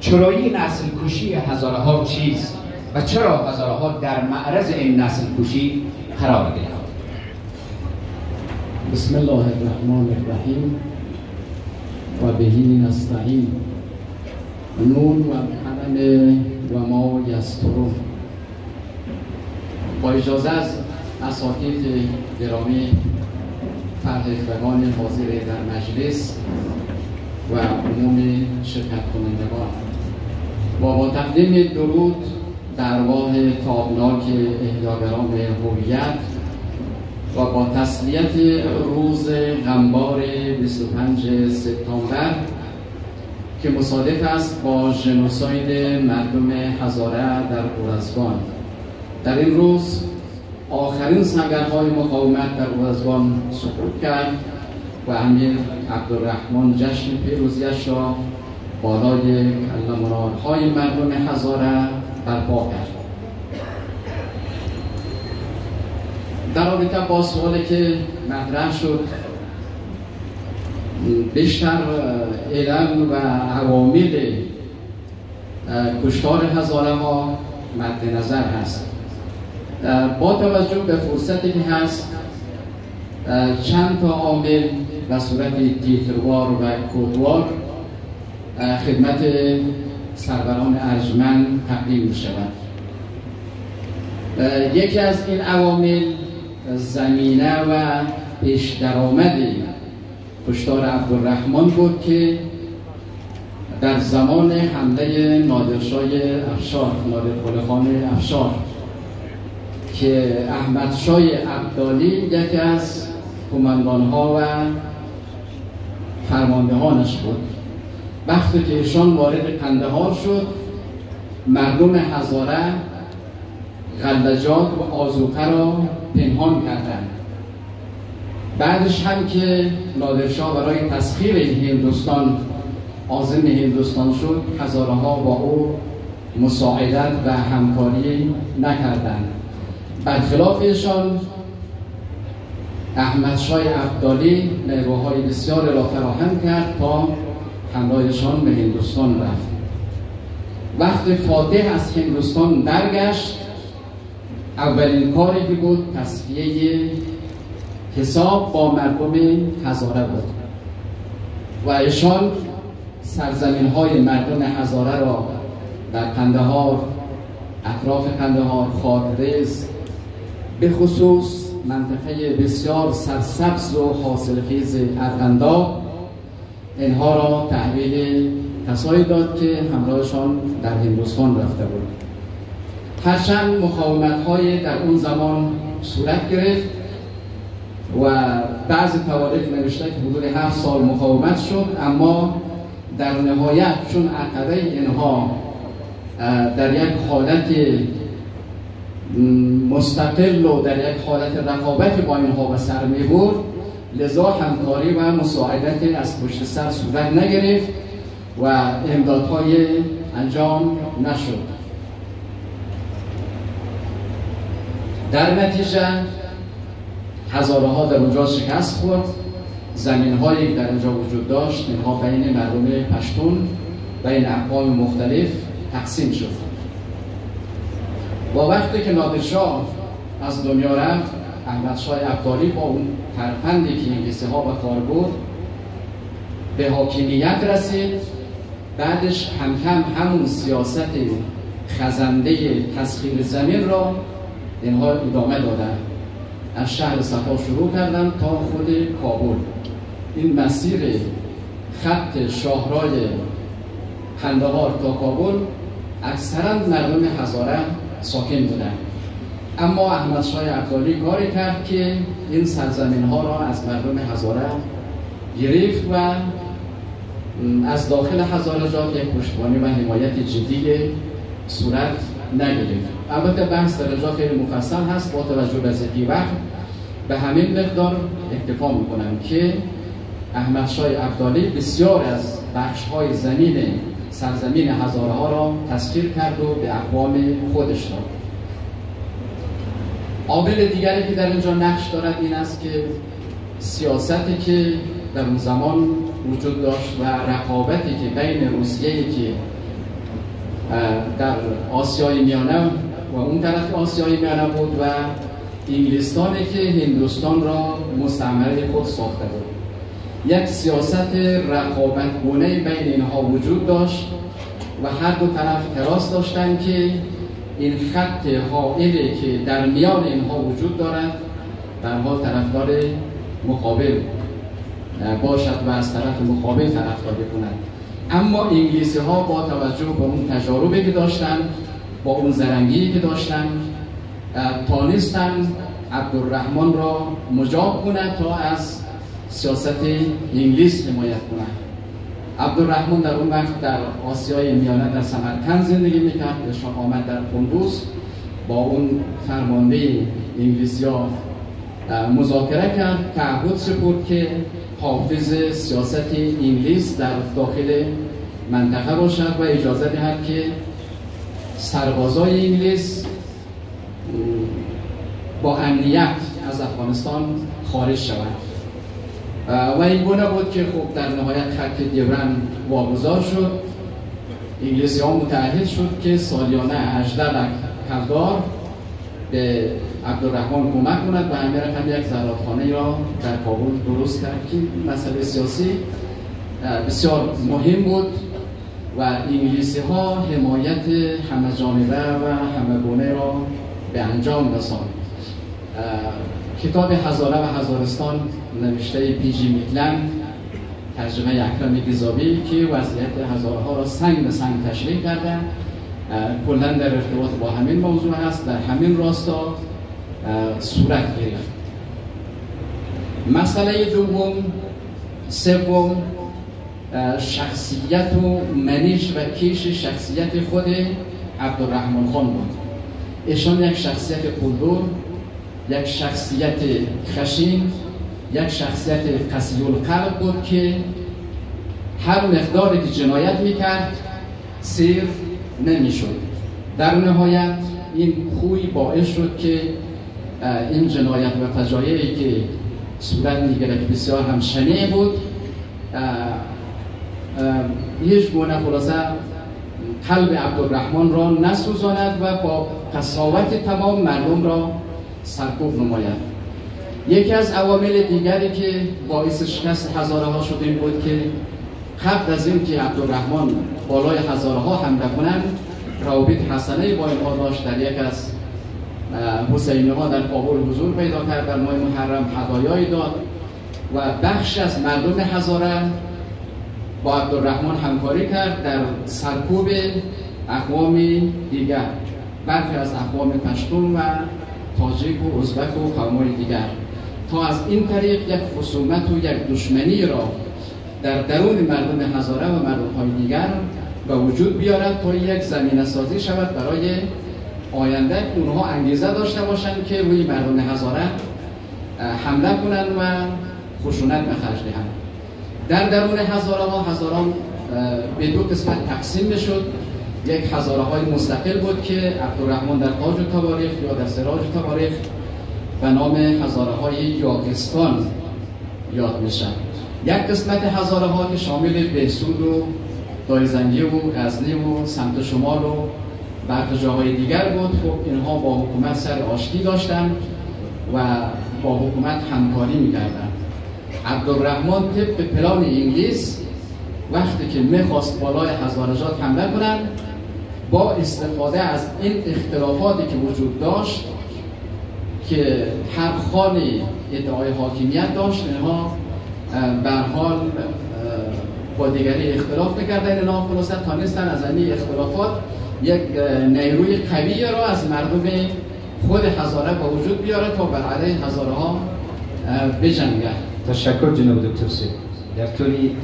چرایی نسل کشی هزاره ها چیست و چرا هزاره ها در معرض این نسل کشی قرار گرفت؟ بسم الله الرحمن الرحیم و بهی نستعین. نون و قلم و ما یسترون. با اجازه از اساتید گرامی فرهیختگان حاضر در مجلس و عموم شرکت کنندگان با با تقدیم درود در واه تابناک احیاگران هویت و با تسلیت روز غمبار 25 سپتامبر که مصادف است با ژنوساید مردم هزاره در اورزگان. در این روز آخرین سنگرهای مقاومت در اورزگان سقوط کرد. و امیر عبدالرحمن جشن پیروزیش را بالای کلمرارهای مردم هزاره برپا کرد. در رابطه با سوالی که مطرح شد بیشتر علم و عوامل کشتار هزاره ها مد نظر هست. با توجه به فرصتی که هست چند تا عامل و صورت تیتروار و کودوار خدمت سروران ارجمند تقدیم می شود یکی از این عوامل زمینه و پیش درآمد کشتار عبدالرحمن بود که در زمان حمله نادرشاه افشار نادر خان افشار که احمد شای عبدالی یکی از کماندان ها و فرماندهانش بود. وقتی که ایشان وارد قندهار شد مردم هزاره غلجات و آزوقه را پنهان کردند. بعدش هم که نادرشاه برای تسخیر هندوستان آزم هندوستان شد هزاره ها با او مساعدت و همکاری نکردند. برخلاف ایشان احمد شای عبدالی نیروهای بسیار را فراهم کرد تا همراهشان به هندوستان رفت. وقت فاتح از هندوستان درگشت اولین کاری که بود تصفیه حساب با مردم هزاره بود و ایشان سرزمین های مردم هزاره را در قندهار اطراف قندهار خاکریز به خصوص منطقه بسیار سرسبز و حاصلخیز ارغندا اینها را تحویل کسایی داد که همراهشان در هندوستان رفته بود. هرچند مقاومت های در اون زمان صورت گرفت و بعض تواریخ نوشته که حدود هفت سال مقاومت شد اما در نهایت چون عقبه اینها در یک حالت مستقل و در یک حالت رقابت با اینها به سر می برد. لذا همکاری و مساعدت از پشت سر صورت نگرفت و امدادهای انجام نشد. در نتیجه هزاره در اونجا شکست خورد. زمین هایی در اونجا وجود داشت اینها بین مردم پشتون بین اقوام مختلف تقسیم شد. و وقتی که نادرشاه از دنیا رفت احمد شاه ابدالی با اون ترفندی که انگلیسی ها به کار برد به حاکمیت رسید. بعدش هم کم همون سیاست خزنده تسخیر زمین را اینها ادامه دادن. از شهر صفا شروع کردن تا خود کابل. این مسیر خط شاهرای خندهار تا کابل اکثرا مردم هزاره ساکن بودن. اما احمد شای عبدالی کاری کرد که این سرزمین ها را از مردم هزاره گرفت و از داخل هزارجات یک پشتبانی و حمایت جدی صورت نگرفت. البته بحث در اینجا خیلی مفصل هست. با توجه به زدی وقت به همین مقدار اکتفا می‌کنم که احمد شای عبدالی بسیار از بخش های زمین سرزمین هزاره ها را تسخیر کرد و به اقوام خودش داد عامل دیگری که در اینجا نقش دارد این است که سیاستی که در اون زمان وجود داشت و رقابتی که بین روسیه که در آسیای میانه و اون طرف آسیای میانه بود و انگلستانی که هندوستان را مستعمره خود ساخته بود. یک سیاست رقابت گونه بین اینها وجود داشت و هر دو طرف حراس داشتند که این خط حائلی که در میان اینها وجود دارد در حال طرفدار مقابل باشد و از طرف مقابل طرفداری کند اما انگلیسی ها با توجه به اون تجاربی که داشتن با اون زرنگی که داشتن تانستن عبدالرحمن را مجاب کنند تا از سیاست انگلیس حمایت کنند. عبدالرحمن در اون وقت در آسیای میانه در سمرکند زندگی می‌کرد. نشان آمد در قندوز با اون فرمانده انگلیسی ها مذاکره کرد. تعهد سپرد که حافظ سیاست انگلیس در داخل منطقه باشد و اجازه دهد که سربازای انگلیس با امنیت از افغانستان خارج شوند. و این گونه بود که خب در نهایت خط دیورن واگذار شد. انگلیسی ها متعهد شد که سالیانه 18 لک کلدار به عبدالرحمن کمک کند و همین رقم یک زرادخانه را در کابل درست کرد که مسئله سیاسی بسیار مهم بود و انگلیسی ها حمایت همه جانبه و همه گونه را به انجام رساند. کتاب هزاره و هزارستان نوشته پیجی میتلند ترجمه اکرم گذابی که وضعیت هزاره ها را سنگ به سنگ تشریح کرده. کلا در ارتباط با همین موضوع هست در همین راستا صورت گرفت. مسئله دوم سوم شخصیت و منش و کیش شخصیت خود عبدالرحمن خان بود. ایشان یک شخصیت پولدور یک شخصیت خشین یک شخصیت قصی القلب بود که هر مقداری که جنایت می‌کرد سیر نمی‌شد. در نهایت این خوی باعث شد که این جنایت و فجایعی که صورت می‌گرفت بسیار هم شنیع بود. هیچ گونه خلاصه قلب عبدالرحمن را نسوزاند و با قصاوت تمام مردم را سرکوب نماید. یکی از عوامل دیگری که باعث شکست هزاره ها شده این بود که قبل از این که عبدالرحمن بالای هزاره ها حمله کنند روابط حسنه با اینها داشت در یک از حسینی ها در کابل حضور پیدا کرد در ماه محرم هدایایی داد و بخش از مردم هزاره با عبدالرحمن همکاری کرد در سرکوب اقوام دیگر. برخی از اقوام پشتون و تاجیک و ازبک و قومای دیگر. تا از این طریق یک خصومت و یک دشمنی را در درون مردم هزاره و مردم های دیگر به وجود بیارد تا یک زمین سازی شود برای آینده. اونها انگیزه داشته باشند که روی مردم هزاره حمله کنند و خشونت به خرج دهند. در درون هزاره ها هزاران به دو قسمت تقسیم می‌شد. یک هزاره های مستقل بود که عبدالرحمن در تاج تواریخ یا در سراج تواریخ به نام هزاره های یاگستان یاد میشن یک قسمت هزاره ها که شامل بهسود و دایزنگی و غزنی و سمت شمال و برخی جاهای دیگر بود. خب اینها با حکومت سر آشتی داشتن و با حکومت همکاری می‌کردن. عبدالرحمن طبق پلان انگلیس وقتی که می‌خواست بالای هزارجات حمله کنند با استفاده از این اختلافاتی که وجود داشت که هر خانی ادعای حاکمیت داشت اینها به حال با دیگری اختلاف نکردن اینها خلاصه. تانستن از این اختلافات یک نیروی قوی را از مردم خود هزاره با وجود بیاره تا بر علیه هزاره ها بجنگه. تشکر جناب دکتر سی در طولی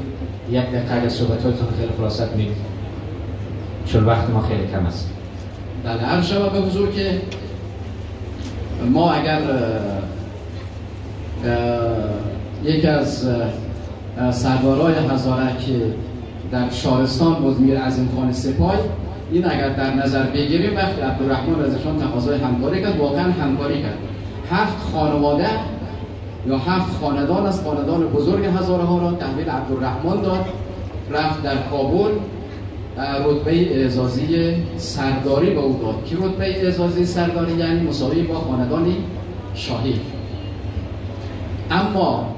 یک دقیقه صحبتاتون خیلی خلاصت میگید چون وقت ما خیلی کم است. بله هر به حضور که ما اگر یکی از سردارای هزاره که در شارستان بود میر از این خانه سپای این اگر در نظر بگیریم وقتی عبدالرحمن رضیشان تقاضای همکاری کرد واقعا همکاری کرد. هفت خانواده یا هفت خاندان از خاندان بزرگ هزاره ها را تحویل عبدالرحمن داد رفت در کابل. رتبه اعزازی سرداری به او داد. که رتبه اعزازی سرداری؟ یعنی مساوی با خاندانی شاهی. اما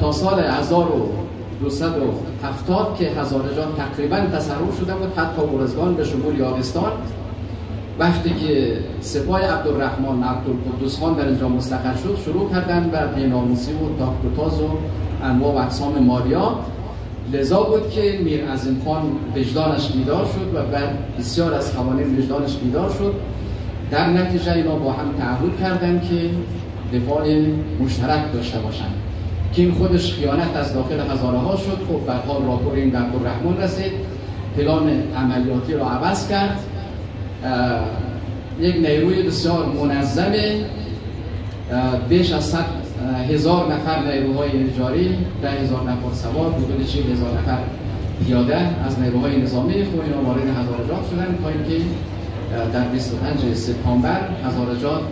تا سال 1270 که هزاره جان تقریبا تصرف شده بود حتی ارزگان به شمول یاغستان وقتی که سپاه عبدالرحمن عبدالقدوس خان در اینجا مستقر شد شروع کردن بر بیناموسی و تاخت و تاز و انواع و اقسام مالیات. لذا بود که میر از خان وجدانش بیدار شد و بعد بسیار از قوانین وجدانش بیدار شد. در نتیجه اینا با هم تعهد کردن که دفاع مشترک داشته باشند. که این خودش خیانت از داخل هزاره ها شد. خب حال راپور این عبدالرحمن رسید. پلان عملیاتی را عوض کرد. یک نیروی بسیار منظم بیش از صد هزار نفر نیروهای جاری ده هزار نفر سوار حدود چهل هزار نفر پیاده از نیروهای نظامی خود اینا وارد هزارجات شدن تا اینکه در 25 سپتامبر هزارجات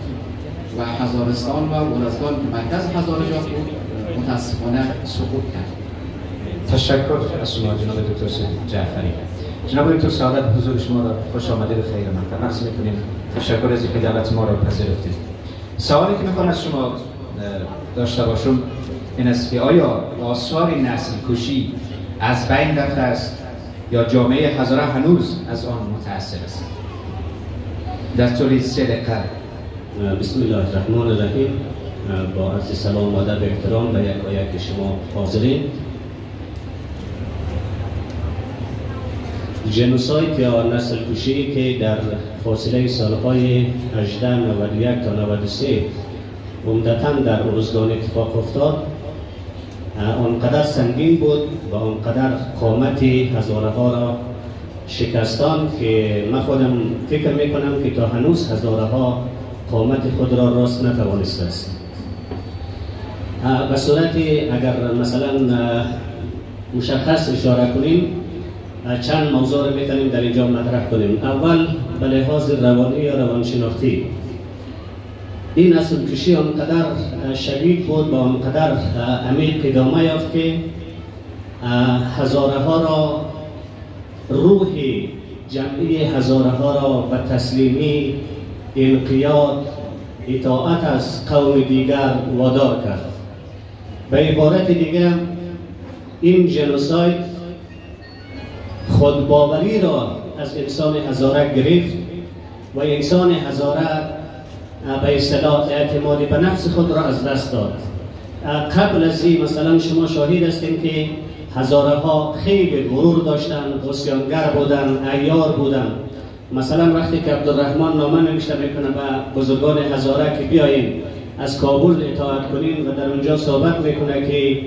و هزارستان و ورزگان که مرکز هزارجات بود متاسفانه سقوط کرد. تشکر از شما جناب دکتر جعفری. جناب دکتر سعادت حضور شما را خوش آمده به خیر مقدم عرض می‌کنیم تشکر از اینکه دعوت ما را پذیرفتید. سوالی که می‌خوام از شما داشته باشم. این است که آیا آثار نسل کشی از بین رفته است یا جامعه هزاره هنوز از آن متاثر است؟ در طول سه دقیقه. بسم الله الرحمن الرحیم. با عرض سلام و ادب احترام به یک و یک شما حاضرین. جنوسایت یا نسل کشی که در فاصله سالهای 1891 تا 93 عمدتا در ارزگان اتفاق افتاد. آنقدر سنگین بود و آنقدر قامت هزاره را شکستان که من خودم فکر می‌کنم که تا هنوز هزاره ها قامت خود را راست نتوانسته است. به صورت اگر مثلا مشخص اشاره کنیم چند موضوع رو می‌تونیم در اینجا مطرح کنیم. اول به لحاظ روانی یا روانشناختی. این اصل کشی آنقدر شدید بود و آنقدر عمیق ادامه یافت که هزاره ها را روح جمعی هزاره ها را به تسلیمی انقیاد اطاعت از قوم دیگر وادار کرد. به عبارت دیگر این جنوساید خودباوری را از انسان هزاره گرفت و انسان هزاره به اصطلاح اعتمادی به نفس خود را از دست داد. قبل از این مثلا شما شاهد هستیم که هزاره ها خیلی غرور داشتن غسیانگر بودن ایار بودن. مثلا وقتی که عبدالرحمن نامه نوشته می‌کنه به بزرگان هزاره که بیاییم از کابل اطاعت کنیم و در اونجا صحبت می‌کنه که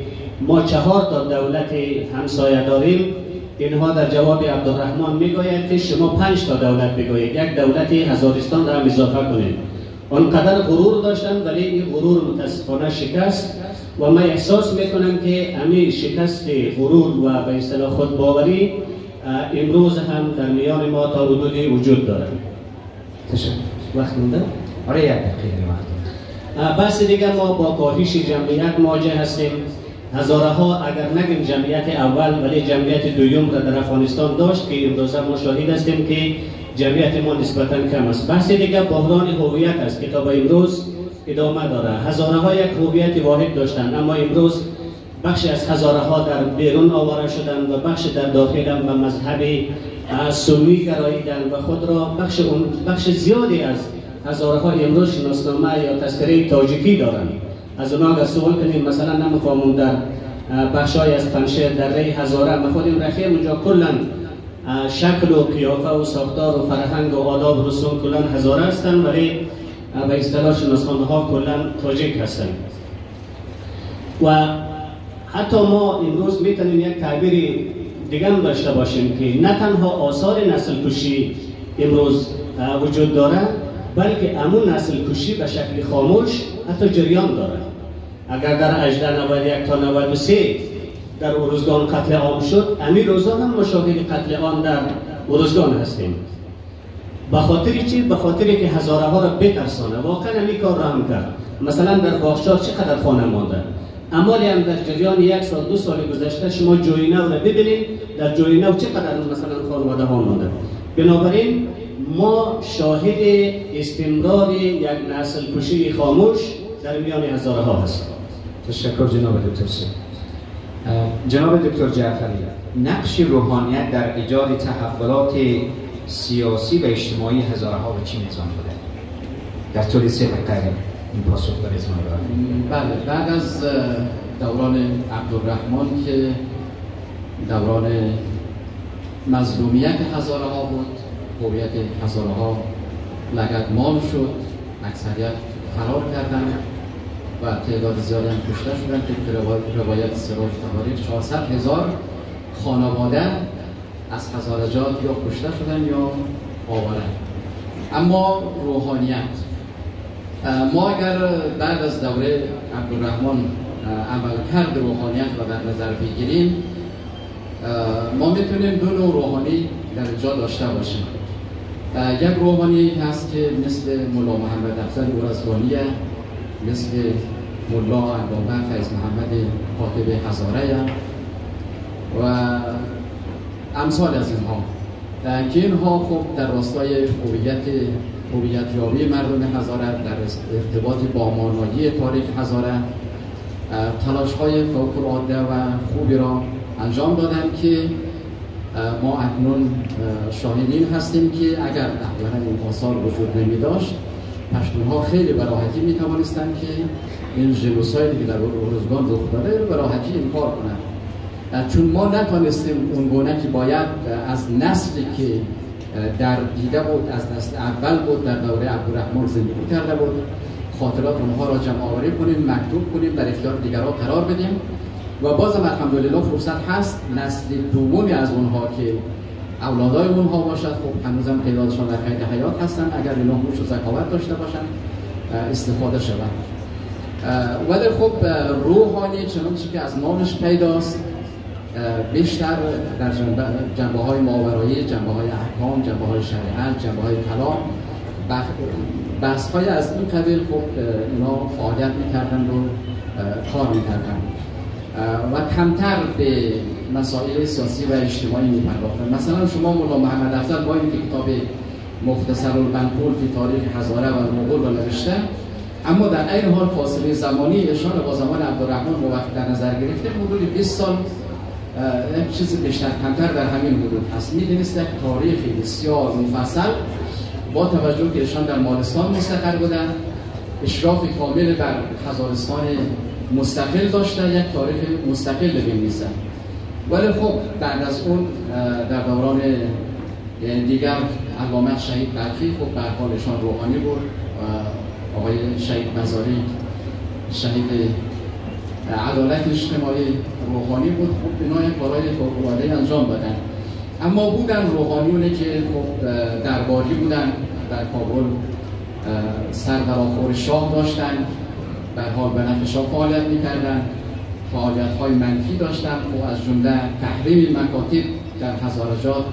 ما چهار تا دولت همسایه داریم. اینها در جواب عبدالرحمن می‌گوید که شما پنج تا دولت بگویید یک دولت هزارستان را اضافه کنید. آنقدر غرور داشتن ولی این غرور متاسفانه شکست و من احساس می‌کنم که همین شکست غرور و به اصطلاح خود باوری امروز هم در میان ما تا حدودی وجود دارد. تشکر. وقت مونده؟ آره یک دقیقه بس دیگر ما با کاهش جمعیت مواجه هستیم. هزاره ها اگر نگیم جمعیت اول ولی جمعیت دویم را در افغانستان داشت که امروزه ما شاهد هستیم که جمعیت ما نسبتا کم است. بحث دیگه بحران هویت است. که تا به امروز ادامه داره هزاره ها یک هویت واحد داشتند اما امروز بخش از هزاره ها در بیرون آواره شدند و بخش در داخل هم به مذهب سنی گراییدن و خود را بخش, بخش زیادی از هزاره ها امروز شناسنامه یا تذکره تاجیکی دارند. از اونا اگر سوال کنیم مثلا نمیفهمون در بخشای از پنشیر در ری هزاره ما خودیم رفیم اونجا کلا شکل و قیافه و ساختار و فرهنگ و آداب رسوم کلا هزاره هستن ولی به اصطلاح شناسخانه ها کلا تاجیک هستن. و حتی ما امروز می‌تونیم یک تعبیر دیگه داشته باشیم که نه تنها آثار نسل کشی امروز وجود داره بلکه امون نسل کشی به شکل خاموش حتی جریان داره. اگر در 1891 تا 93 در اروزگان قتل عام شد. امی روزان هم مشاهد قتل عام در اروزگان هستیم. به خاطر چی؟ به خاطر که هزاره ها را بترسانه. واقعا این کار را هم کرد. مثلا در باغچار چقدر خانه مانده؟ اما هم در جریان یک سال دو سال گذشته شما جوینو را ببینید. در جوینو چقدر مثلا خانواده ها مانده؟ بنابراین ما شاهد استمرار یک نسل کشی خاموش در میان هزاره ها هستیم. تشکر جناب دکتر جناب دکتر جعفری نقش روحانیت در ایجاد تحولات سیاسی و اجتماعی هزاره ها و چی نظام بوده. در طول سه دقیقه این پاسخ در بله بعد از دوران عبدالرحمن که دوران مظلومیت هزاره ها بود هویت هزاره ها مال شد اکثریت فرار کردن و تعداد زیادی هم کشته شدن. که روایت سراج تاریخ 400 هزار خانواده از هزارجات یا کشته شدن یا آورن اما روحانیت. ما اگر بعد از دوره عبدالرحمن عمل کرد روحانیت و در نظر بگیریم ما می‌تونیم دو نوع روحانی در جا داشته باشیم. یک روحانی هست که مثل ملا محمد افضل اورزگانیه مثل ملا علامه فیض محمد کاتب هزاره و امثال از اینها. که اینها خب در راستای هویت هویت یابی مردم هزاره در ارتباط با مانایی تاریخ هزاره تلاش های فوق العاده و خوبی را انجام دادن که ما اکنون شاهدین هستیم که اگر احیانا این آثار وجود نمی داشت پشتون خیلی براحتی می توانستند که این جنوسایدی که در روزگان رخ داده رو براحتی انکار کنند. چون ما نتانستیم اون گونه که باید از نسلی که در دیده بود از نسل اول بود در دوره عبدالرحمن زندگی کرده بود خاطرات اونها را جمع آوری کنیم مکتوب کنیم در اختیار دیگران قرار بدیم. و بازم الحمدلله فرصت هست نسل دومی از اونها که اولادای اونها باشد. خب هنوزم تعدادشان در قید حیات هستن. اگر اینا هوش و داشته باشن استفاده شود. ولی خب روحانی چنانچه که از نامش پیداست بیشتر در جنبه های ماورایی جنبه های احکام جنبه های شریعت جنبه های کلام بحث های از این قبیل خب اینا فعالیت می‌کردن و کار می‌کردن. و کمتر به مسائل سیاسی و اجتماعی میپرداختن. مثلا شما مولا محمد افضل با اینکه کتاب مختصر البنقول فی تاریخ هزاره و مغول رو نوشته اما در این حال فاصله زمانی ایشان با زمان عبدالرحمن وقت در نظر گرفته حدود 20 سال چیز بیشتر کمتر در همین حدود هست. می‌دونست یک تاریخ بسیار مفصل. با توجه که ایشان در مالستان مستقر بودن اشراف کامل بر هزارستان مستقل داشته یک تاریخ مستقل بنویسن ولی خب بعد از اون در دوران دیگر علامه شهید برخی خب به حالشان روحانی بود آقای شهید مزاری شهید عدالت اجتماعی روحانی بود. خب بنای کارهای فوق‌العاده انجام دادن. اما بودن روحانیونی که خب درباری بودن در کابل سر در شاه داشتن در حال به نفع شاه فعالیت می‌کردن. فعالیت های منفی داشتن و از جمله تحریم مکاتب در هزارجات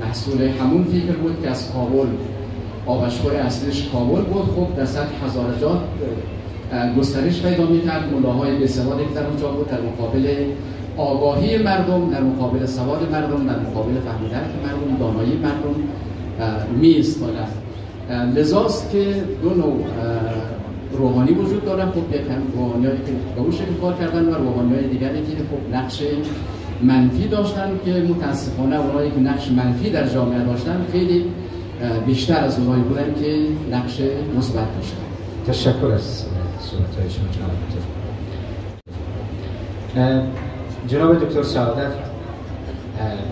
محصول همون فکر بود که از کابل آبشخور اصلیش کابل بود. خب در سطح هزارجات گسترش پیدا می‌کرد. ملاهای بسوادی در اونجا بود در مقابل آگاهی مردم در مقابل سواد مردم در مقابل فهمیدن که مردم دانایی مردم می استادن لذاست که دو نوع روحانی وجود دارن خب یک روحانی که به اون شکل کار کردن و روحانی های دیگری که خب نقش منفی داشتن که متاسفانه اونایی که نقش منفی در جامعه داشتن خیلی بیشتر از اونایی بودن که نقش مثبت داشتن. تشکر از صحبت های شما جناب جناب دکتر سعادت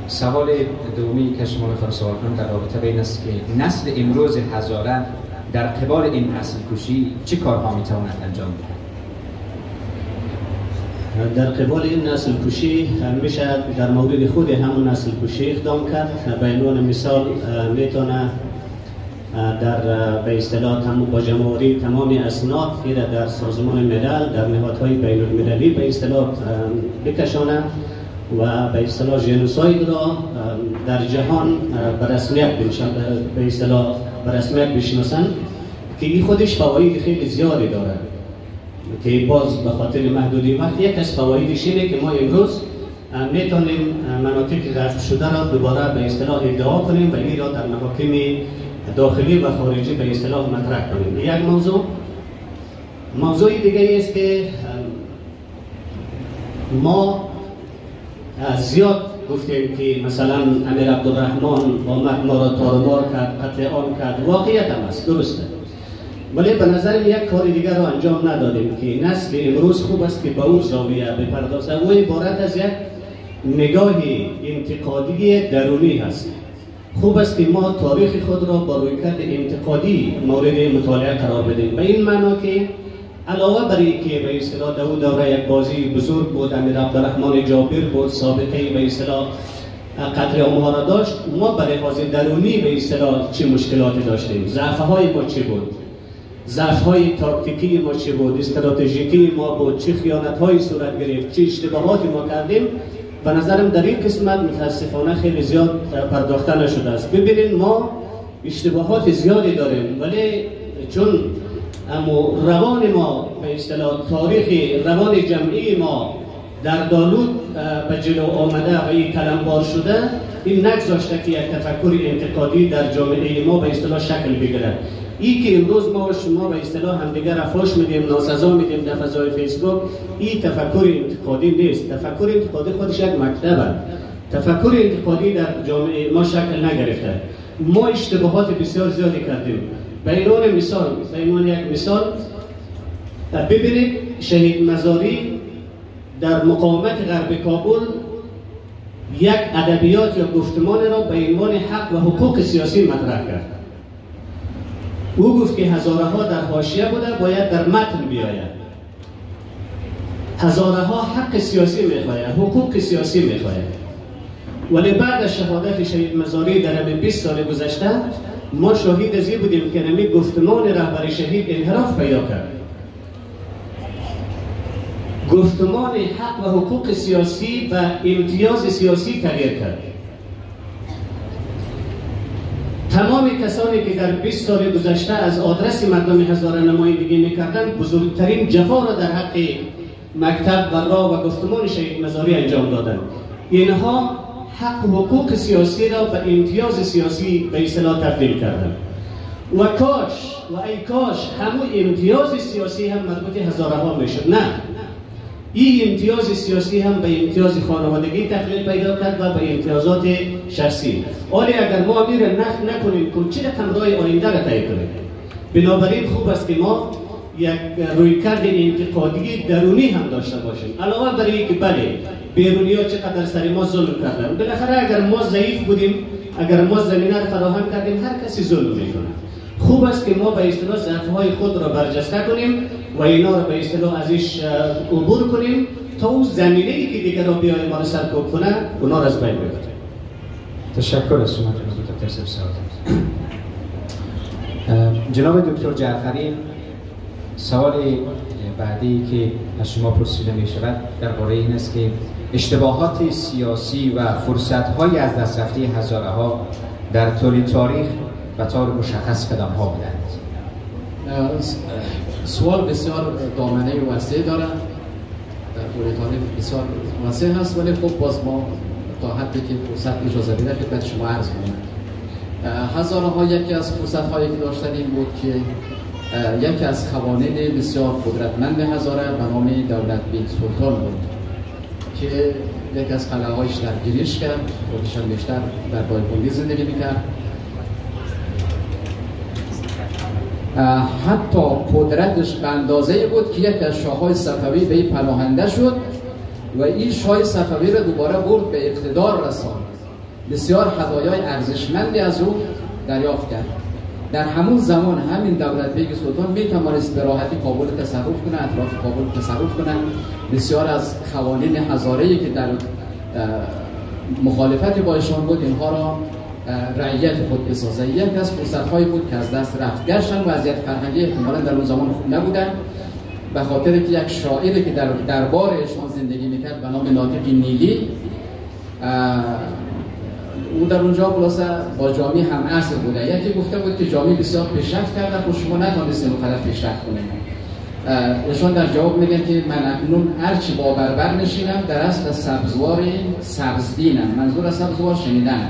سوال دومی که شما می‌خوام سوال کنم در رابطه به این است که نسل امروز هزاره در قبال این نسل کشی چه کارها می‌تواند انجام بده در قبال این نسل کشی میشه در مورد خود همون نسل کشی اقدام کرد. به عنوان مثال می‌تونه در به اصطلاح با جمهوری تمام اسناد که در سازمان ملل در نهادهای بین المللی به اصطلاح بکشانه و به اصطلاح ژنوساید را در جهان به رسمیت به اصطلاح به رسمیت بشناسند. که این خودش فواید خیلی زیادی داره که باز به خاطر محدودی وقت یک از فوایدش اینه که ما امروز می‌تونیم مناطق غصب شده را دوباره به اصطلاح ادعا کنیم و این را در محاکم داخلی و خارجی به اصطلاح مطرح کنیم. یک موضوع. موضوع دیگه است که ما زیاد گفتیم که مثلا امیر عبدالرحمن آمد ما را تارمار کرد قتل آن کرد. واقعیت هم است. درسته. ولی به نظر یک کار دیگر را انجام ندادیم که نسل امروز خوب است که به اون زاویه بپردازه. و عبارت از یک نگاه انتقادی درونی هست. خوب است که ما تاریخ خود را با رویکرد انتقادی مورد مطالعه قرار بدیم. به این معنا که علاوه بر که به اصطلاح دو دوره یک بازی بزرگ بود امیر عبدالرحمن جابر بود سابقه به اصطلاح قتل ما را داشت ما برای لحاظ درونی به اصطلاح چه مشکلاتی داشتیم؟ ضعف های ما چه بود؟ ضعف های تاکتیکی ما چه بود؟ استراتژیکی ما بود؟ چه خیانت های صورت گرفت؟ چه اشتباهاتی ما کردیم؟ به نظرم در این قسمت متاسفانه خیلی زیاد پرداخته نشده است. ببینید ما اشتباهات زیادی داریم ولی چون اما روان ما به اصطلاح تاریخ روان جمعی ما در دالود به جلو آمده و این کلمبار شده این نگذاشته که یک تفکر انتقادی در جامعه ما به اصطلاح شکل بگیرد. ای که امروز ما شما به اصطلاح همدیگر افاش میدیم ناسزا میدیم در فضای فیسبوک این تفکر انتقادی نیست. تفکر انتقادی خودش یک مکتبه تفکر انتقادی در جامعه ما شکل نگرفته. ما اشتباهات بسیار زیادی کردیم. به عنوان مثال به یک مثال ببینید شهید مزاری در مقاومت غرب کابل یک ادبیات یا گفتمان را به عنوان حق و حقوق سیاسی مطرح کرد. او گفت که هزاره ها در حاشیه بوده باید در متن بیاید. هزاره ها حق سیاسی می‌خواهد حقوق سیاسی می‌خواهد ولی بعد از شهادت شهید مزاری در 20 سال گذشته ما شاهد از بودیم که نمی گفتمان رهبر شهید انحراف پیدا کرد. گفتمان حق و حقوق سیاسی و امتیاز سیاسی تغییر کرد. تمام کسانی که در 20 سال گذشته از آدرس مردم هزاره نمایندگی می‌کردند بزرگترین جفا را در حق مکتب و راه و گفتمان شهید مزاری انجام دادند. اینها حق و حقوق سیاسی را به امتیاز سیاسی به اصطلاح تبدیل کردن و کاش و ای کاش همون امتیاز سیاسی هم مربوط هزاره ها می‌شد. نه. این امتیاز سیاسی هم به امتیاز خانوادگی تغییر پیدا کرد و به امتیازات شخصی. ولی اگر ما امیر نخ نکنیم که چه رقم رای آینده را طی کنیم؟ بنابراین خوب است که ما یک رویکرد انتقادی درونی هم داشته باشیم. علاوه بر که بله بیرونی ها چقدر سر ما ظلم کردن. بالاخره اگر ما ضعیف بودیم اگر ما زمینه رو فراهم کردیم هر کسی ظلم می‌کنه خوب است که ما به اصطلاح ضعف های خود را برجسته کنیم و اینا را به اصطلاح ازش عبور کنیم تا اون زمینه ای که دیگر را بیای ما رو سرکوب کنه اونا را از بین ببریم تشکر از شما جناب دکتر جعفری سوال بعدی که از شما پرسیده می شود درباره این است که اشتباهات سیاسی و فرصت های از دست رفته هزاره ها در طول تاریخ و طور مشخص قدم ها بودند سوال بسیار دامنه وسیع داره در طول تاریخ بسیار وسیع هست ولی خب باز ما تا حدی که فرصت اجازه بده خدمت شما عرض کنم. هزاره ها یکی از فرصت هایی که داشتن این بود که یکی از قوانین بسیار قدرتمند هزاره به نام دولت بین سلطان بود که یکی از قلعه هایش در گیریش کرد خودش هم بیشتر در بایکوندی زندگی می‌کرد. حتی قدرتش به اندازه بود که یک از شاههای صفوی به پناهنده شد و این شاه صفوی را دوباره برد به اقتدار رساند. بسیار هدایای ارزشمندی از او دریافت کرد. در همون زمان همین دولت بیگ سلطان می توانست به راحتی کابل تصرف کنه اطراف کابل تصرف کنه بسیار از قوانین هزاره که در مخالفت با ایشان بود اینها را رعیت خود بسازه یک از فرصت بود که از دست رفت. گشتن وضعیت فرهنگی احتمالا در اون زمان خوب نبودن. به خاطر که یک شاعری که در دربار ایشان زندگی می‌کرد به نام ناطق نیلی او در اونجا خلاصه با جامی هم اصل بوده. یکی گفته بود که جامی بسیار پیشرفت کرده خب شما نتانستین اونقدر پیشرفت کنید ایشان در جواب میگن که من اکنون هرچی با بربر نشینم در اصل سبزوار سبزدینم منظور از سبزوار شنیدن.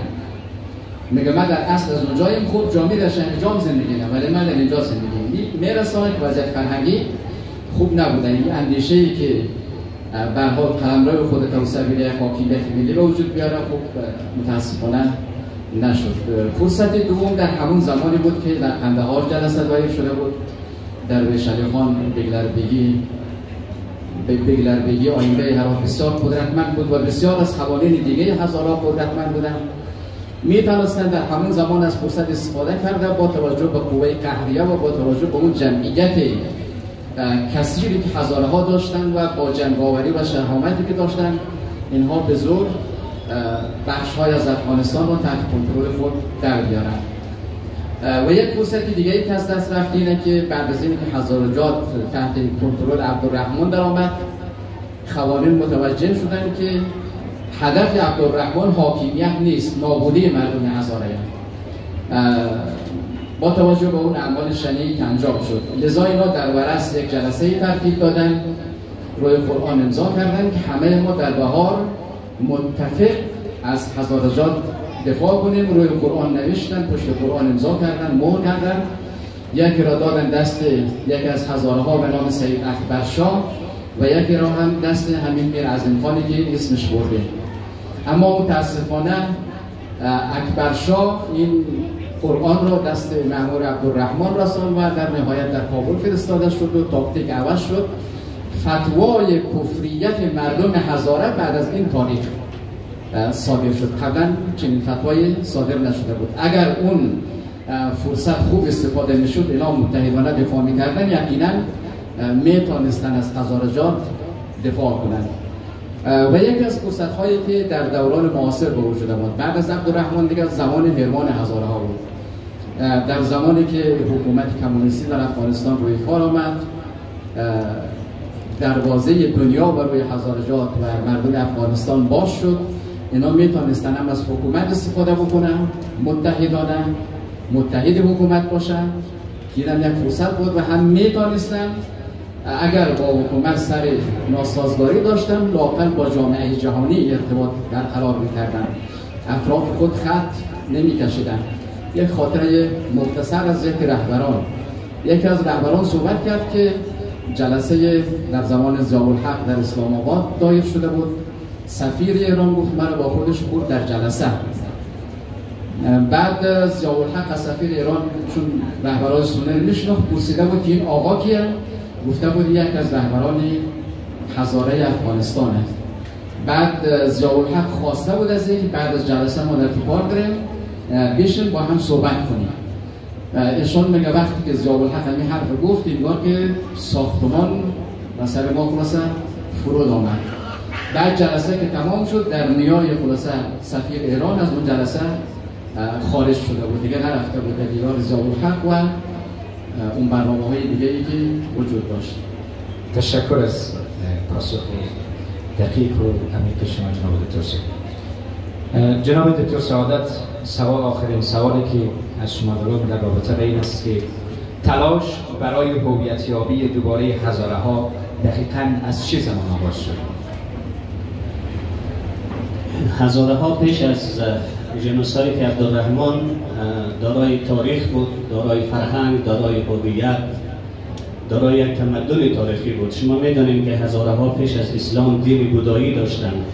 میگه من در اصل از اونجایم خوب جامی در شهر جام زندگی ولی من در اینجا زندگی میرسانه که وضعیت فرهنگی خوب نبوده این اندیشه ای که به حال قلمرو خود تا سبیل حاکمیت ملی به وجود بیاره. خوب متاسفانه نشد. فرصت دوم در همون زمانی بود که در قندهار جلسه دایر شده بود. در علی خان بگلر بگی بگلر بگی آینده هر بسیار قدرتمند بود و بسیار از قوانین دیگه هزارها قدرتمند بودن می در همون زمان از فرصت استفاده کرده با توجه به قوه قهریه و با توجه به اون جمعیت کثیری که هزاره ها داشتن و با جنگاوری و شهامتی که داشتن اینها به زور بخش های از افغانستان رو تحت کنترل خود در بیارن. و یک فرصت دیگه ای که از دست رفت اینه که بعد از اینکه هزارجات تحت کنترل عبدالرحمن در آمد خوانین متوجه شدن که هدف عبدالرحمن حاکمیت نیست نابودی مردم هزاره با توجه به اون اعمال شنی که انجام شد. لذا اینا در ورس یک جلسه ترتیب دادن روی قرآن امضا کردن که همه ما در بهار متفق از هزارجات دفاع کنیم روی قرآن نوشتن پشت قرآن امضا کردن مهر کردن. یکی را دادن دست یکی از هزارها به نام سید اکبر شاه و یکی را هم دست همین میر عظیم خانی که اسمش برده. اما متاسفانه اکبر شاه این قرآن را دست معمور عبدالرحمن رسان و در نهایت در کابل فرستاده شد و تاکتیک عوض شد. فتوای کفریت مردم هزاره بعد از این تاریخ صادر شد. قبلا چنین فتوای صادر نشده بود. اگر اون فرصت خوب استفاده می‌شد اینا متحدانه دفاع می‌کردن. یقینا می‌تونستن از هزارجات دفاع کنند. و یکی از فرصت هایی که در دوران معاصر به وجود آمد. بعد از عبدالرحمن دیگه زمان هرمان هزاره ها بود. در زمانی که حکومت کمونیستی در افغانستان روی کار آمد دروازه دنیا و روی هزارجات و مردم افغانستان باز شد. اینا می‌تونستن هم از حکومت استفاده بکنن متحدانه متحد حکومت باشن. که یک فرصت بود و هم می‌تونستن. اگر با حکومت سر ناسازگاری داشتن لاقل با جامعه جهانی ارتباط برقرار می‌کردن. اطراف خود خط نمیکشیدن. یک خاطره مختصر از یک رهبران. یکی از رهبران صحبت کرد که جلسه در زمان زیاب الحق در اسلام آباد دایر شده بود. سفیر ایران گفت مرا با خودش برد در جلسه. بعد زیاب الحق از سفیر ایران چون رهبران سنر میشناخت پرسیده بود که این آقا کیه؟ گفته بود یک از رهبران هزاره افغانستان است بعد زیاب الحق خواسته بود از اینکه بعد از جلسه ما در داریم بشین با هم صحبت کنیم. ایشان میگه وقتی که زیاب الحق همین حرف گفت انگار که ساختمان مثلا ما خلاصه فرود آمد. بعد جلسه که تمام شد در نیای خلاصه سفیر ایران از اون جلسه خارج شده بود. دیگه نرفته بود در دیدار زیاب الحق و اون برنامه های دیگه ای که وجود داشت. تشکر از پاسخ دقیق و عمیق شما جناب دکتر جناب دکتر سعادت سوال آخرین سوالی که از شما دارم در رابطه این است که تلاش برای هویت یابی دوباره هزاره ها دقیقا از چه زمان آغاز شد؟ هزاره ها پیش از جنوسایی که عبدالرحمن دارای تاریخ بود دارای فرهنگ دارای هویت دارای یک تمدن تاریخی بود. شما می‌دانید که هزاره ها پیش از اسلام دین بودایی داشتند.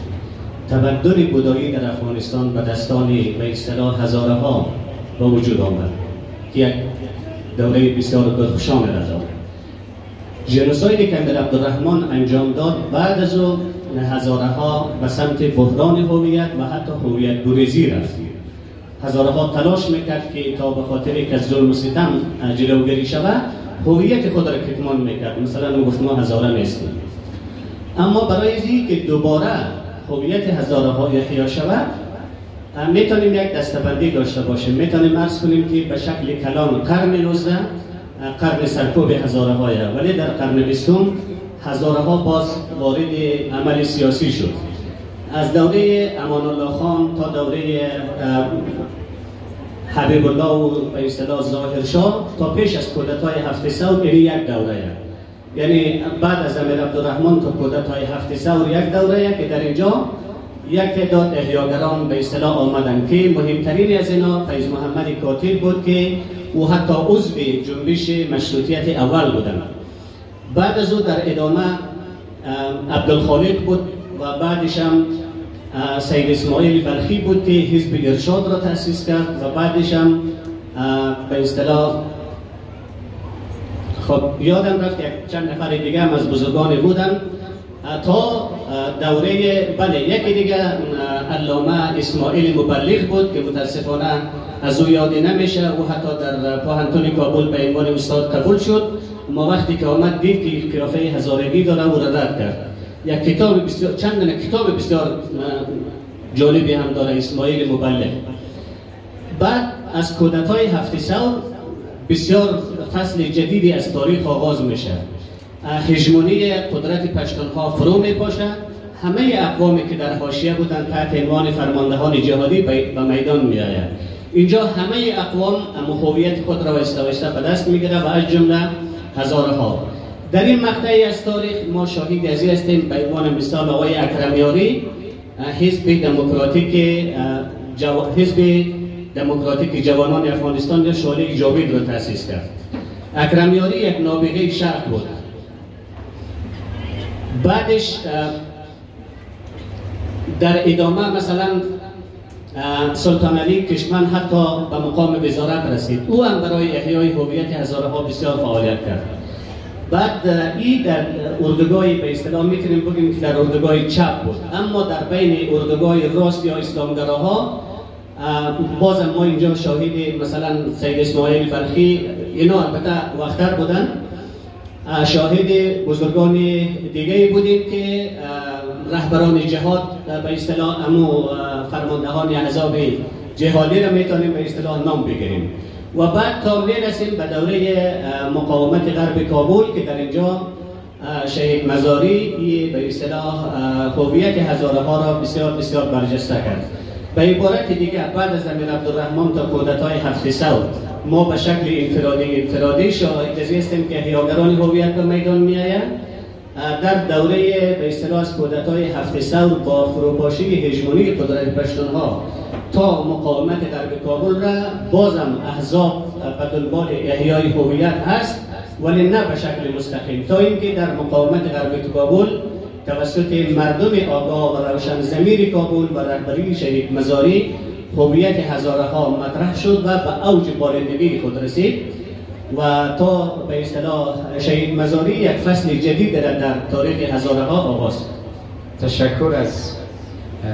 تمدن بودایی در افغانستان به دستان به اصطلاح هزاره ها با وجود آمد که یک دوره بسیار درخشان رضا جنوسایدی که در عبدالرحمن انجام داد بعد از او هزاره ها به سمت بحران هویت و حتی هویت گریزی رفت. هزاره ها تلاش می‌کرد که تا به خاطر که از ظلم و ستم جلوگیری شود هویت خود را کتمان می‌کرد. مثلا گفت ما هزاره نیستیم. اما برای که دوباره هویت هزاره های احیا شود می‌تونیم یک دستبندی داشته باشیم. می‌تونیم ارز کنیم که به شکل کلان قرن 19 قرن سرکوب هزاره های ولی در قرن بیستم هزاره ها باز وارد عمل سیاسی شد. از دوره امان الله خان تا دوره حبیب الله و به اصطلاح ظاهر تا پیش از کودتای هفت سور این یک دوره یعنی بعد از امیر عبدالرحمن تا کودتای هفت سور یک دوره که در اینجا یک تعداد احیاگران به اصطلاح آمدن که مهمترین از اینا فیض محمد کاتب بود که او حتی عضو جنبش مشروطیت اول بودن. بعد از او در ادامه عبدالخالق بود و بعدش هم سید اسماعیل بلخی بود که حزب ارشاد را تأسیس کرد و بعدش هم به اصطلاح خب یادم رفت که چند نفر دیگه هم از بزرگان بودن تا دوره بله یکی دیگه علامه اسماعیل مبلغ بود که متاسفانه از او یادی نمیشه. او حتی در پاهنتون کابل به عنوان استاد قبول شد. ما وقتی که آمد دید که قیافه هزارگی داره او رد کرد. یک کتاب بسیار چند کتاب بسیار جالبی هم داره اسماعیل مبلغ. بعد از های هفته سال بسیار فصل جدیدی از تاریخ آغاز میشه. هژمونی قدرت پشتونها فرو می همه اقوامی که در حاشیه بودند تحت عنوان فرماندهان جهادی به میدان می آید اینجا همه اقوام هویت خود را وسته به دست می‌گیره و از جمله هزارها. در این مقطعی از تاریخ ما شاهد ازی هستیم به عنوان مثال آقای اکرمیاری حزب دموکراتیک حزب دموکراتیک جوانان افغانستان یا شعله جاوید را تأسیس کرد. اکرمیاری یک نابغه شرق بود. بعدش در ادامه مثلا سلطان علی کشمن حتی به مقام وزارت رسید. او هم برای احیای هویت هزارها بسیار فعالیت کرد. بعد این در اردوگاه به اصطلاح می‌تونیم بگیم که در اردوگاه چپ بود. اما در بین اردوگاه راست یا اسلامگراها بازم ما اینجا شاهد مثلا سید اسماعیل برخی اینا البته وقتر بودن. شاهد بزرگان دیگه بودیم که رهبران جهاد به اصطلاح امو فرماندهان احزاب جهادی را می‌تونیم به اصطلاح نام بگیریم. و بعد تا می‌رسیم به دوره مقاومت غرب کابل که در اینجا شهید مزاری به اصطلاح هویت هزاره ها را بسیار بسیار برجسته کرد. به عبارت دیگه بعد از امیر عبدالرحمن تا کودتای هفت سال ما به شکل انفرادی انفرادی شاهد هستیم که احیاگران هویت به میدان می در دوره به اصطلاح از کودتای هفت سال با فروپاشی هژمونی قدرت پشتونها تا مقاومت در کابل را بازم احزاب به دنبال احیای هویت هست ولی نه به شکل مستقیم. تا اینکه در مقاومت غرب کابل توسط مردم آگاه و روشن زمیر کابل و رهبری شهید مزاری هویت هزاره ها مطرح شد و به اوج بارندگی خود رسید و تا به اصطلاح شهید مزاری یک فصل جدید در تاریخ هزاره ها آغاز. تشکر از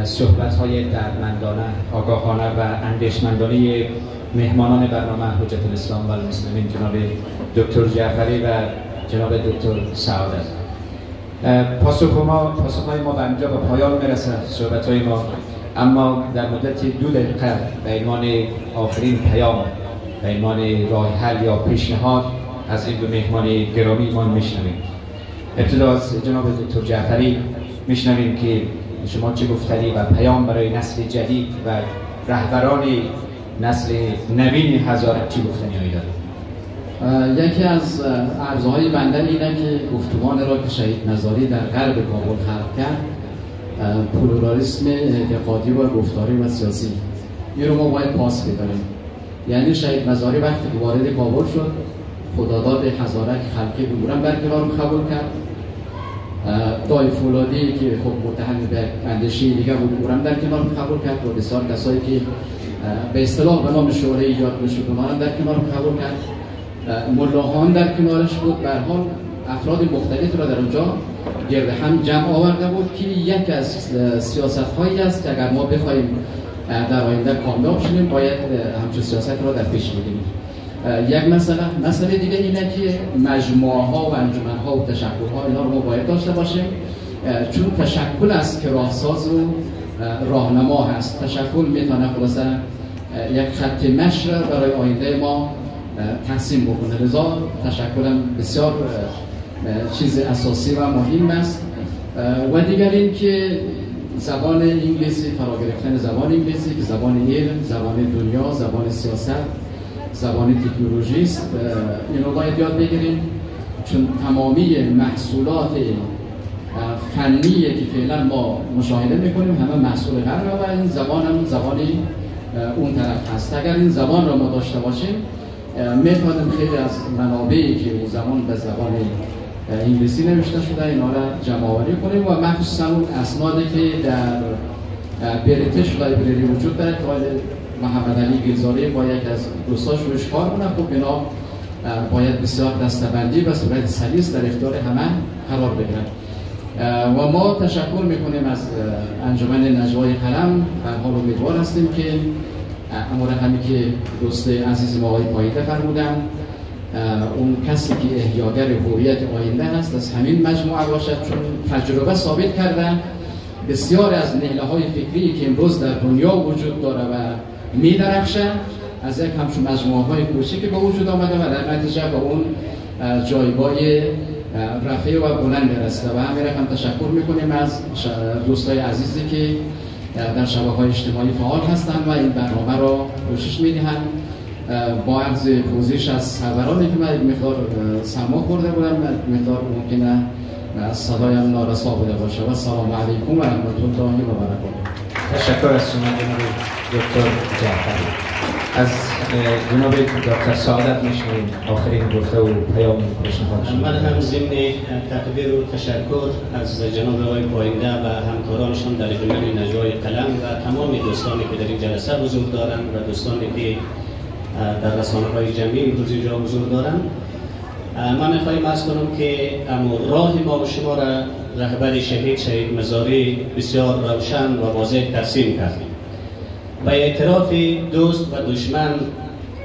صحبت های دردمندانه آگاهانه و اندیشمندانه مهمانان برنامه حجت الاسلام و المسلمین جناب دکتر جعفری و جناب دکتر سعادت. پاسخ ما پاسخ های ما به اینجا به پایان می‌رسه صحبت های ما. اما در مدت دو دقیقه به عنوان آخرین پیام به عنوان راه حل یا پیشنهاد از این دو مهمان گرامی ما میشنویم. ابتدا از جناب دکتر جعفری میشنویم که شما چه گفتنی و پیام برای نسل جدید و رهبران نسل نوین هزارت چی گفتنی هایی داره یکی از ارزهای بنده اینه که گفتمان را که شهید نظاری در غرب کابل خلق کرد پلورالیسم اعتقادی و گفتاری و سیاسی. این رو ما باید پاس بداریم یعنی شهید مزاری وقتی که وارد کابل شد خداداد هزارک خلقی بورم برکنار قبول کرد. دای فولادی که خب متهم به اندیشه دیگه بود اورم در کنار قبول کرد و بسیار کسایی که به اصطلاح به نام شورای ایجاد میشه در کنار قبول کرد. ملاحان در کنارش بود. به حال افراد مختلف را در اونجا گرد هم جمع آورده بود که یک از سیاست هایی است که اگر ما بخوایم در آینده کامیاب شدیم باید همچون سیاست را در پیش بگیریم. یک مسئله مسئله دیگه اینه که مجموعه ها و انجمن ها و تشکل ها اینا رو ما باید داشته باشیم. چون تشکل است که راهساز و راهنما هست. تشکل می‌تونه خلاصه یک خط مشر برای آینده ما تقسیم بکنه. لذا تشکلم بسیار چیز اساسی و مهم است. و دیگر این که زبان انگلیسی فرا گرفتن زبان انگلیسی که زبان علم زبان دنیا زبان سیاست زبان تکنولوژی است. اینو باید یاد بگیریم. چون تمامی محصولات فنی که فعلا ما مشاهده می‌کنیم همه محصول غرب و این زبان هم زبان اون طرف هست. اگر این زبان را ما داشته باشیم می‌تونیم خیلی از منابعی که اون زمان به زبان انگلیسی نوشته شده اینا را جمع آوری کنیم و مخصوصا اون اسنادی که در بریتش لایبرری وجود داره که محمد علی گلزاری با یک از دوستاش روش کار کنه. خب اینا باید بسیار دستبندی و صورت سلیس در اختیار همه قرار بگیرن. و ما تشکر می‌کنیم از انجمن نجوای قلم. در حال امیدوار هستیم که امور همی که دوست عزیز ما آقای پاییده فرمودن اون کسی که احیاگر هویت آینده هست از همین مجموعه باشد چون تجربه ثابت کردن بسیار از نهله های فکری که امروز در دنیا وجود داره و می از یک همچون مجموعه های که به وجود آمده و در نتیجه به اون جایگاه رفیع و بلند رسیده. و همین هم تشکر می‌کنیم از دوستای عزیزی که در شبکه های اجتماعی فعال هستند و این برنامه را کوشش می‌دهند. با عرض پوزش از سرورانی که من مقدار سما خورده بودم مقدار ممکنه صدایم نارسا بوده باشه. و سلام علیکم و رحمت الله و برکاته. تشکر از شما دکتر جعفری. از جناب دکتر سعادت میشنویم. آخرین گفته و پیام پیشنهاد من هم ضمن تقدیر و تشکر از جناب آقای پاینده و همکارانشان در جمله نجای قلم و تمام دوستانی که در این جلسه حضور دارند و دوستانی که در رسانه های جمعی امروز اینجا حضور دارند. من می‌خوایم از کنم که راه ما و شما را رهبر شهید شهید مزاری بسیار روشن و واضح ترسیم کردیم. به اعتراف دوست و دشمن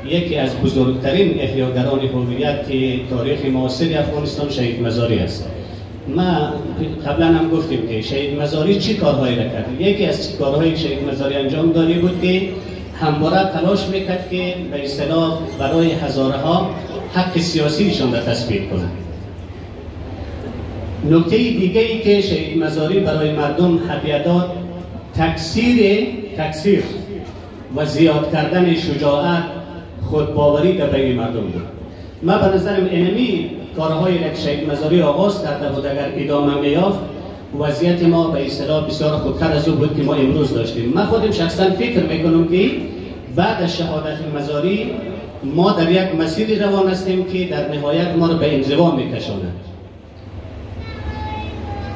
یکی از بزرگترین احیاگران هویت تاریخ معاصر افغانستان شهید مزاری است. ما قبلا هم گفتیم که شهید مزاری چی کارهایی را کرد یکی از کارهایی شهید مزاری انجام داده بود که همواره تلاش می‌کرد که به اصطلاح برای هزاره ها حق سیاسیشان را تثبیت کنند نکته دیگه ای که شهید مزاری برای مردم هدیه داد تکثیر تکثیر. و زیاد کردن شجاعت خودباوری در بین مردم بود. ما به نظرم انمی کارهای یک شهید مزاری آغاز کرده بود. اگر ادامه میافت وضعیت ما به اصطلاح بسیار خودتر از او بود که ما امروز داشتیم. من خودم شخصا فکر می‌کنم که بعد از شهادت مزاری ما در یک مسیری روان هستیم که در نهایت ما رو به انزوا میکشاند.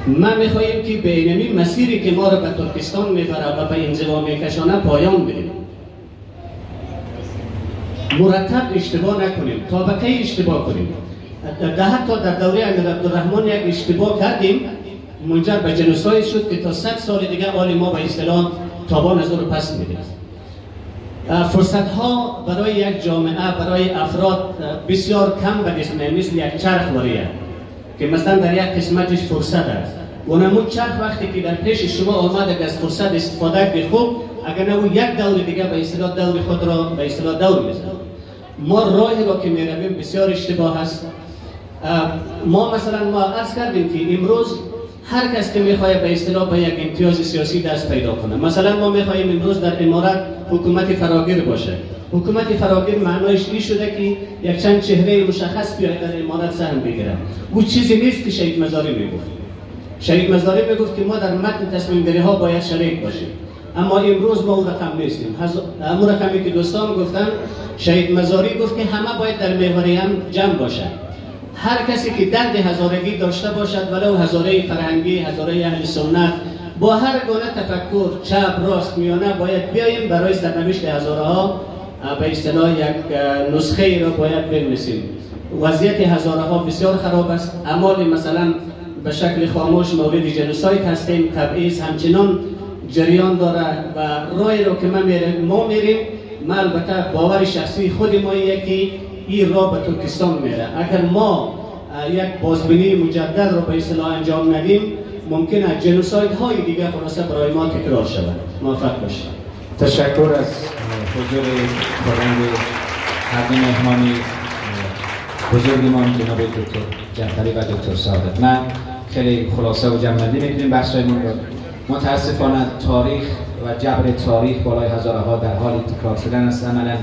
ما می‌خواهیم که به اینمی مسیری که ما رو به ترکستان می‌بره و به انزوا میکشانه پایان بدیم مرتب اشتباه نکنیم تا کی اشتباه کنیم. ده حتی در دوره امیر عبدالرحمن یک اشتباه کردیم منجر به جنوسای شد که تا صد سال دیگه آل ما به اصطلاح تابان از رو پس میده فرصت ها برای یک جامعه برای افراد بسیار کم به اسم مثل یک چرخ واریه که مثلا در یک قسمتش فرصت است. و نمون چرخ وقتی که در پیش شما آمده که از فرصت استفاده خوب اگر نه یک دور دیگه به اصطلاح دور خود را به اصطلاح دور می‌زنه. ما راهی را که می‌رویم بسیار اشتباه است. ما مثلا ما عرض کردیم که امروز هر کس که می‌خواد به اصطلاح به یک امتیاز سیاسی دست پیدا کنه. مثلا ما می‌خواهیم امروز در امارات حکومت فراگیر باشه. حکومت فراگیر معنایش این شده که یک چند چهره مشخص بیاید در امارات سهم بگیرن. او چیزی نیست که شهید مزاری می‌گفت. شهید مزاری می‌گفت که ما در متن تصمیم ها باید شریک باشیم. اما امروز ما اون رقم نیستیم همون رقمی که دوستان گفتن شهید مزاری گفت که همه باید در محوری هم جمع باشند هر کسی که درد هزارگی داشته باشد ولو هزاره فرهنگی هزاره اهل سنت با هر گونه تفکر چپ راست میانه باید بیاییم برای سرنوشت هزاره ها به اصطلاح یک نسخه را باید بنویسیم. وضعیت هزاره ها بسیار خراب است. اعمال مثلا به شکل خاموش مورد جنوساید هستیم. تبعیض همچنان جریان داره و راهی رو که ما میریم ما میریم ما البته باور شخصی خود ما یکی این را به ترکستان میره. اگر ما یک بازبینی مجدد را به اصطلاح انجام ندیم ممکن است جنوساید های دیگه خلاصه برای ما تکرار شود. موفق باشید. تشکر از حضور بلند هر مهمانی بزرگمان جناب دکتر جعفری و دکتر سعادت. من خیلی خلاصه و جمع بندی می‌کنیم بحث رو متاسفانه تاریخ و جبر تاریخ بالای هزاره ها در حال تکرار شدن است. عملا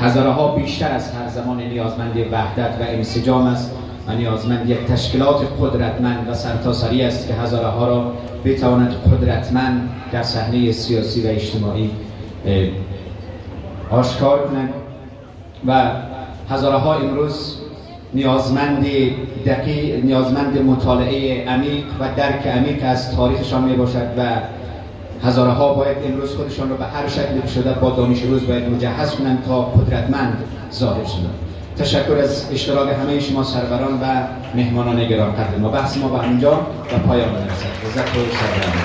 هزاره ها بیشتر از هر زمان نیازمند وحدت و انسجام است و نیازمند یک تشکیلات قدرتمند و سرتاسری است که هزاره ها را بتواند قدرتمند در صحنه سیاسی و اجتماعی آشکار کنند و هزاره ها امروز نیازمند دقیق نیازمند مطالعه عمیق و درک عمیق از تاریخشان می باشد و هزاره ها باید امروز خودشان را به هر شکلی شده با دانش روز باید مجهز کنند تا قدرتمند ظاهر شدند تشکر از اشتراک همه شما سروران و مهمانان گران قدر ما بحث ما به همینجا و پایان برسد عزت و سروران